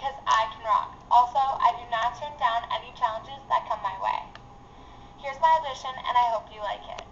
because I can rock. Also, I do not turn down any challenges that come my way. Here's my audition, and I hope you like it.